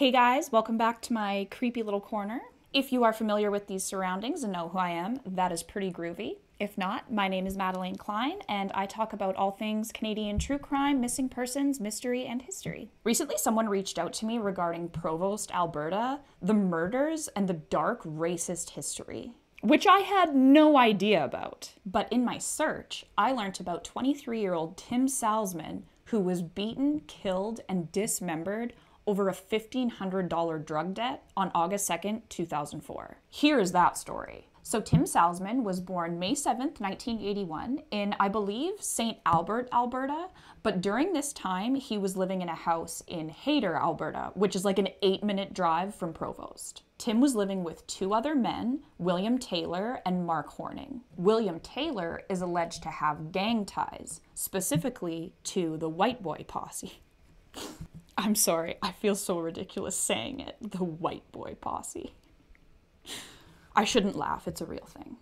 Hey guys, welcome back to my creepy little corner. If you are familiar with these surroundings and know who I am, that is pretty groovy. If not, my name is Madelayne Klein, and I talk about all things Canadian true crime, missing persons, mystery, and history. Recently, someone reached out to me regarding Provost, Alberta, the murders, and the dark racist history which I had no idea about. But in my search, I learned about 23 year old Tim Salsman, who was beaten, killed, and dismembered over a $1,500 drug debt on August 2nd, 2004. Here is that story. So, Tim Salsman was born May 7th, 1981, in, I believe, St. Albert, Alberta. But during this time, he was living in a house in Hayter, Alberta, which is like an eight minute drive from Provost. Tim was living with two other men, William Taylor and Mark Horning. William Taylor is alleged to have gang ties, specifically to the White Boy Posse. I'm sorry, I feel so ridiculous saying it. The White Boy Posse. I shouldn't laugh, it's a real thing.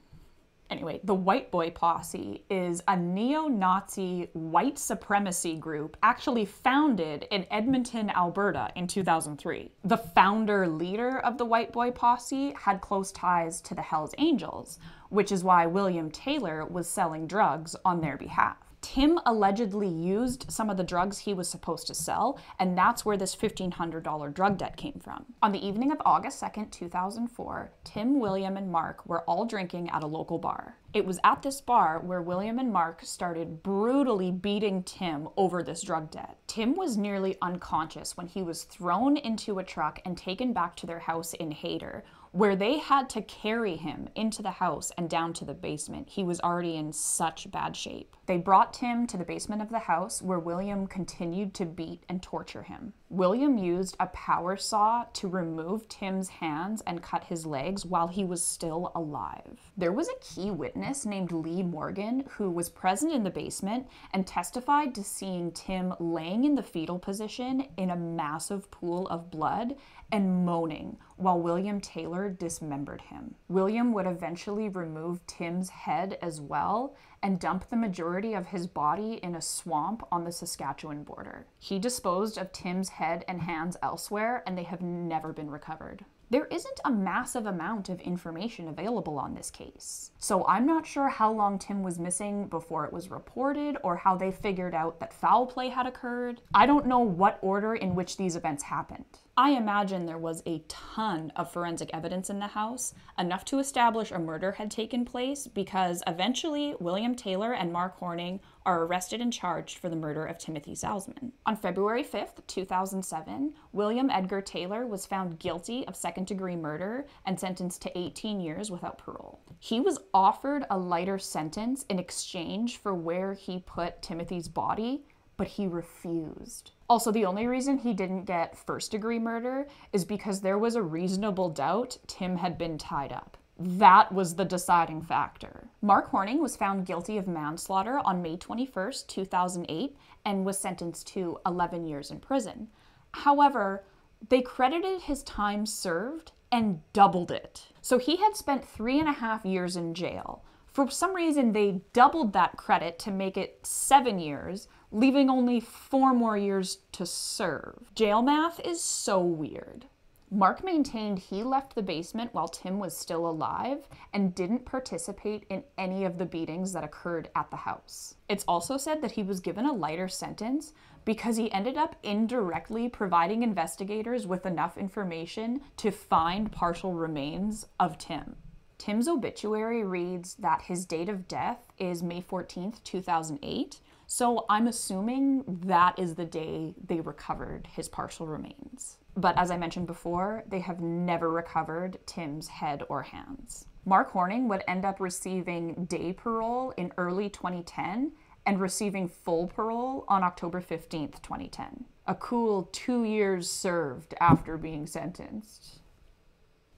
Anyway, the White Boy Posse is a neo Nazi white supremacy group actually founded in Edmonton, Alberta in 2003. The founder leader of the White Boy Posse had close ties to the Hells Angels, which is why William Taylor was selling drugs on their behalf. Tim allegedly used some of the drugs he was supposed to sell, and that's where this $1,500 drug debt came from. On the evening of August 2nd, 2004, Tim, William, and Mark were all drinking at a local bar. It was at this bar where William and Mark started brutally beating Tim over this drug debt. Tim was nearly unconscious when he was thrown into a truck and taken back to their house in Hayter, where they had to carry him into the house and down to the basement. He was already in such bad shape. They brought Tim to the basement of the house where William continued to beat and torture him. William used a power saw to remove Tim's hands and cut his legs while he was still alive. There was a key witness named Lee Morgan who was present in the basement and testified to seeing Tim laying in the fetal position in a massive pool of blood and moaning while William Taylor dismembered him. William would eventually remove Tim's head as well and dump the majority of his body in a swamp on the Saskatchewan border. He disposed of Tim's head and hands elsewhere, and they have never been recovered there isn't a massive amount of information available on this case. So I'm not sure how long Tim was missing before it was reported or how they figured out that foul play had occurred. I don't know what order in which these events happened. I imagine there was a ton of forensic evidence in the house, enough to establish a murder had taken place because eventually William Taylor and Mark Horning are arrested and charged for the murder of Timothy Salsman. On February 5th, 2007, William Edgar Taylor was found guilty of second degree murder and sentenced to 18 years without parole. He was offered a lighter sentence in exchange for where he put Timothy's body, but he refused. Also, the only reason he didn't get first degree murder is because there was a reasonable doubt Tim had been tied up. That was the deciding factor. Mark Horning was found guilty of manslaughter on May 21st, 2008, and was sentenced to 11 years in prison. However, they credited his time served and doubled it. So he had spent three and a half years in jail. For some reason, they doubled that credit to make it seven years, leaving only four more years to serve. Jail math is so weird. Mark maintained he left the basement while Tim was still alive and didn't participate in any of the beatings that occurred at the house. It's also said that he was given a lighter sentence because he ended up indirectly providing investigators with enough information to find partial remains of Tim. Tim's obituary reads that his date of death is May 14th, 2008, so I'm assuming that is the day they recovered his partial remains. But as I mentioned before, they have never recovered Tim's head or hands. Mark Horning would end up receiving day parole in early 2010 and receiving full parole on October 15th, 2010. A cool two years served after being sentenced.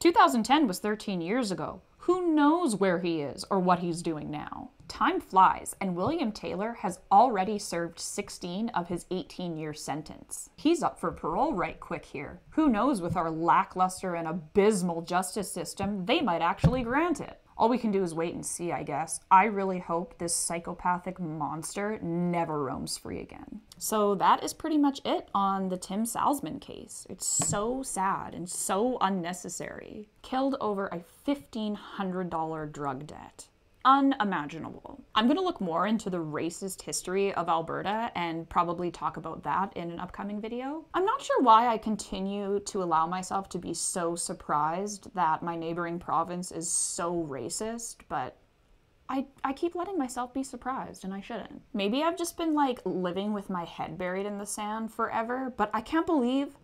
2010 was 13 years ago. Who knows where he is or what he's doing now? Time flies, and William Taylor has already served 16 of his 18 year sentence. He's up for parole right quick here. Who knows, with our lackluster and abysmal justice system, they might actually grant it. All we can do is wait and see, I guess. I really hope this psychopathic monster never roams free again. So that is pretty much it on the Tim Salsman case. It's so sad and so unnecessary. Killed over a $1,500 drug debt unimaginable. I'm going to look more into the racist history of Alberta and probably talk about that in an upcoming video. I'm not sure why I continue to allow myself to be so surprised that my neighboring province is so racist, but I, I keep letting myself be surprised and I shouldn't. Maybe I've just been like living with my head buried in the sand forever, but I can't believe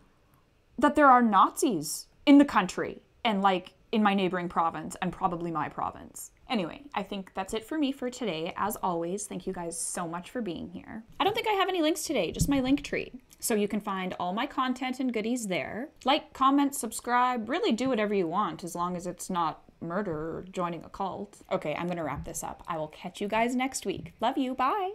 that there are Nazis in the country and like in my neighboring province and probably my province. Anyway, I think that's it for me for today. As always, thank you guys so much for being here. I don't think I have any links today, just my link tree. So you can find all my content and goodies there. Like, comment, subscribe, really do whatever you want as long as it's not murder or joining a cult. Okay, I'm gonna wrap this up. I will catch you guys next week. Love you. Bye.